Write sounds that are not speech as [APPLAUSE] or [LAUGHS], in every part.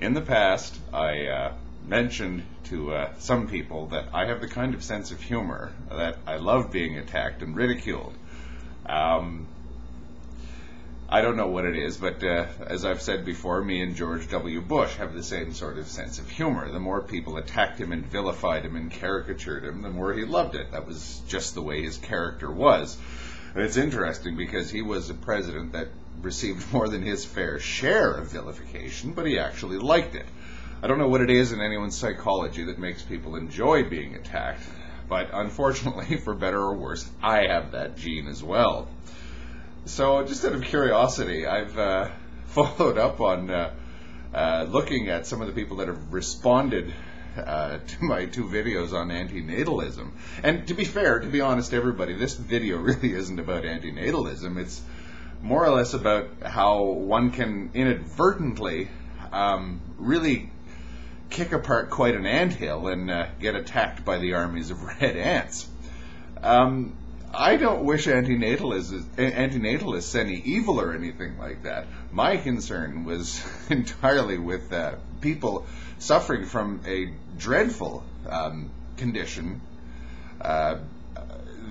In the past, I uh, mentioned to uh, some people that I have the kind of sense of humor that I love being attacked and ridiculed. Um, I don't know what it is, but uh, as I've said before, me and George W. Bush have the same sort of sense of humor. The more people attacked him and vilified him and caricatured him, the more he loved it. That was just the way his character was. And it's interesting because he was a president that received [LAUGHS] more than his fair share of vilification, but he actually liked it. I don't know what it is in anyone's psychology that makes people enjoy being attacked, but unfortunately, [LAUGHS] for better or worse, I have that gene as well. So, just out of curiosity, I've uh, [LAUGHS] followed up on uh, uh, looking at some of the people that have responded uh, to my two videos on antinatalism. And to be fair, to be honest, everybody, this video really isn't about antinatalism. It's more or less about how one can inadvertently um, really kick apart quite an anthill and uh, get attacked by the armies of [LAUGHS] red ants. Um, I don't wish antinatalists, antinatalists any evil or anything like that. My concern was [LAUGHS] entirely with uh, people suffering from a dreadful um, condition uh,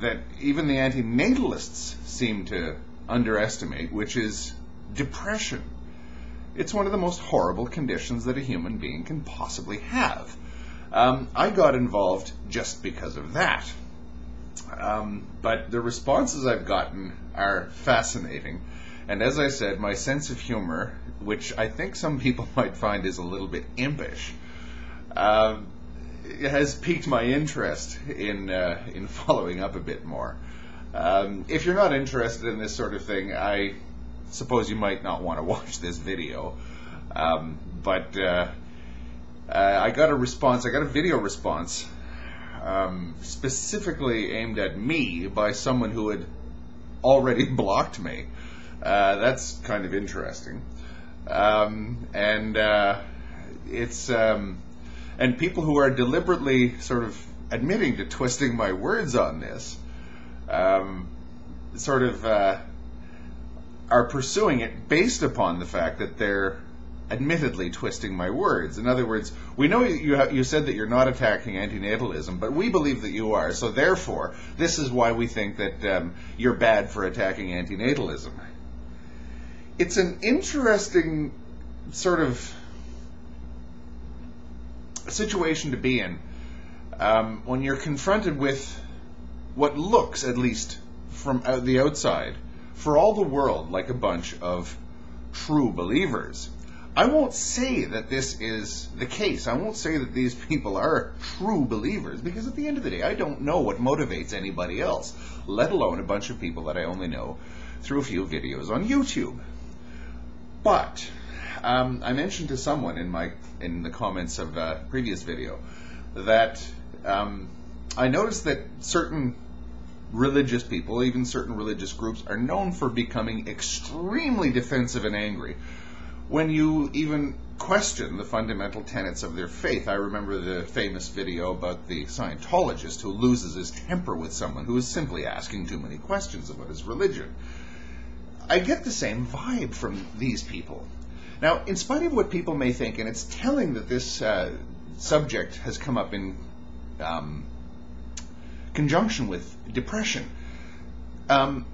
that even the antinatalists seem to underestimate, which is depression. It's one of the most horrible conditions that a human being can possibly have. Um, I got involved just because of that. Um, but the responses I've gotten are fascinating. And as I said, my sense of humor, which I think some [LAUGHS] people might find is a little bit impish, uh, has piqued my interest in uh, in following up a bit more. Um, if you're not interested in this sort of thing, I suppose you might not want to [LAUGHS] watch this video. Um, but uh, uh, I got a response. I got a video response um, specifically aimed at me by someone who had already [LAUGHS] blocked me. Uh, that's kind of interesting. Um, and uh, it's um, and people who are deliberately sort of admitting to twisting my words on this, um, sort of uh, are pursuing it based upon the fact that they're admittedly twisting my words. In other words, we know you, you said that you're not attacking antinatalism, but we believe that you are. So therefore, this is why we think that um, you're bad for attacking antinatalism. It's an interesting sort of situation to be in um, when you're confronted with what looks, at least from the outside, for all the world like a bunch of true believers. I won't say that this is the case. I won't say that these people are true believers because at the end of the day, I don't know what motivates anybody else, let alone a bunch of people that I only know through a few videos on YouTube. But um, I mentioned to someone in my in the comments of a previous video that um, I noticed that certain religious people, even certain religious groups, are known for becoming extremely defensive and angry when you even question the fundamental tenets of their faith. I remember the famous video about the Scientologist who loses his temper with someone who is simply asking too many questions about his religion. I get the same vibe from these people. Now, in spite of what people may think, and it's telling that this uh, subject has come up in um, conjunction with depression, um,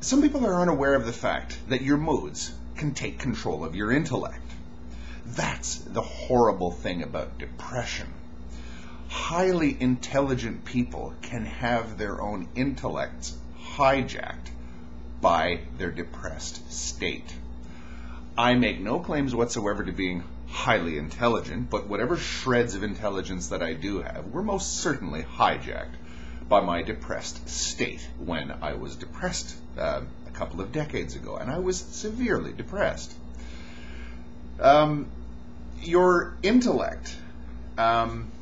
some people are unaware of the fact that your moods, can take control of your intellect. That's the horrible thing about depression. Highly intelligent people can have their own intellects hijacked by their depressed state. I make no claims whatsoever to being highly intelligent, but whatever shreds of intelligence that I do have were most certainly hijacked by my depressed state when I was depressed uh, a couple of decades ago, and I was severely depressed. Um, your intellect um,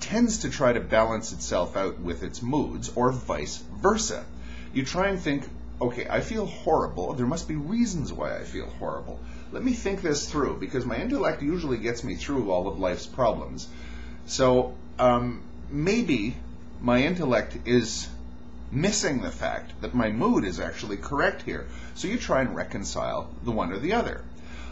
tends to try to balance itself out with its moods, or vice versa. You try and think, okay, I feel horrible. There must be reasons why I feel horrible. Let me think this through, because my intellect usually gets me through all of life's problems. So um, maybe my intellect is missing the fact that my mood is actually correct here. So you try and reconcile the one or the other.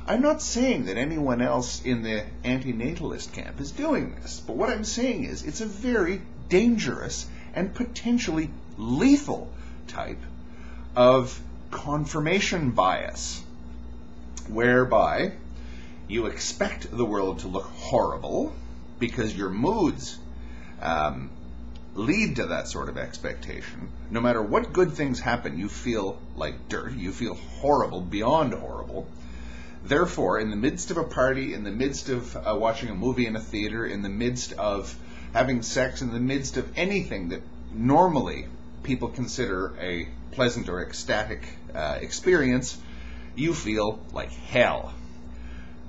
I'm not saying that anyone else in the antinatalist camp is doing this, but what I'm saying is it's a very dangerous and potentially lethal type of confirmation bias, whereby you expect the world to look horrible because your moods um, lead to that sort of expectation. No matter what good things happen, you feel like dirt. You feel horrible, beyond horrible. Therefore, in the midst of a party, in the midst of uh, watching a movie in a theater, in the midst of having sex, in the midst of anything that normally people consider a pleasant or ecstatic uh, experience, you feel like hell.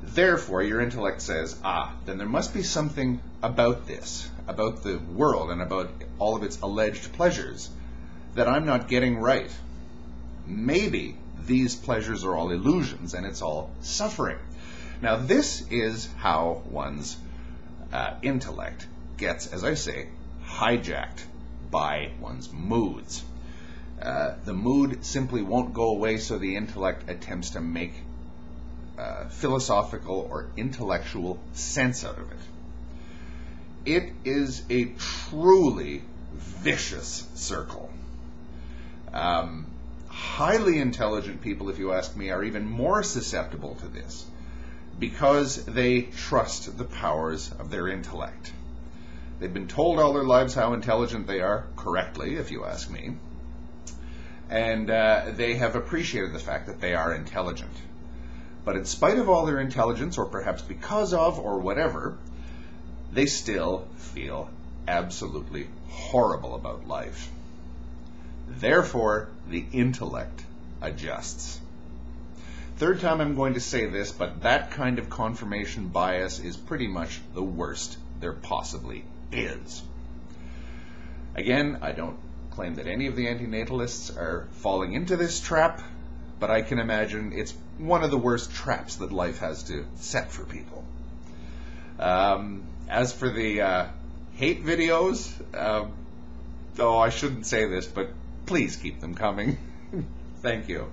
Therefore, your intellect says, ah, then there must be something about this, about the world and about all of its alleged pleasures, that I'm not getting right. Maybe these pleasures are all illusions and it's all suffering. Now, this is how one's uh, intellect gets, as I say, hijacked by one's moods. Uh, the mood simply won't go away, so the intellect attempts to make philosophical or intellectual sense out of it. It is a truly vicious circle. Um, highly intelligent people, if you ask me, are even more susceptible to this because they trust the powers of their intellect. They've been told all their lives how intelligent they are, correctly, if you ask me, and uh, they have appreciated the fact that they are intelligent. But in spite of all their intelligence, or perhaps because of, or whatever, they still feel absolutely horrible about life. Therefore, the intellect adjusts. Third time I'm going to say this, but that kind of confirmation bias is pretty much the worst there possibly is. Again, I don't claim that any of the antinatalists are falling into this trap, but I can imagine it's one of the worst traps that life has to set for people. Um, as for the uh, hate videos, um, oh, I shouldn't say this, but please keep them coming. [LAUGHS] Thank you.